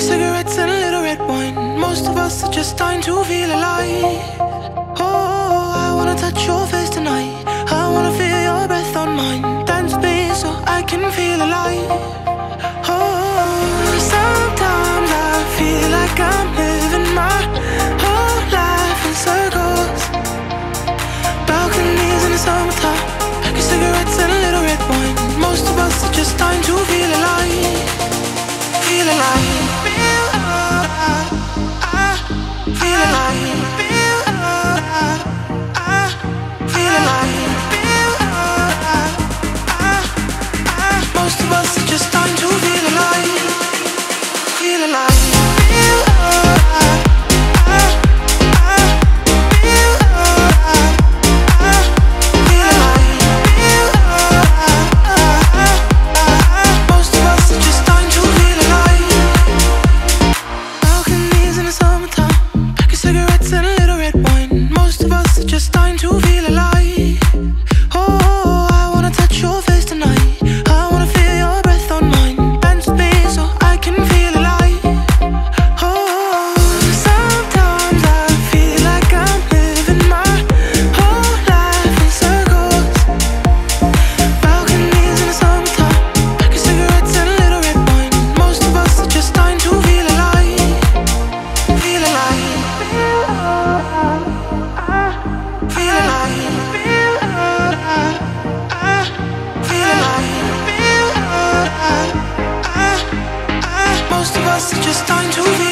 cigarettes and a little red wine. Most of us are just dying to feel alive. Oh, I wanna touch your face tonight. I wanna feel your breath on mine. Dance with me so I can feel alive. Oh, sometimes I feel like I'm living my whole life in circles. Balconies in the summertime, pack of cigarettes and a little red wine. Most of us are just dying to feel just starting to to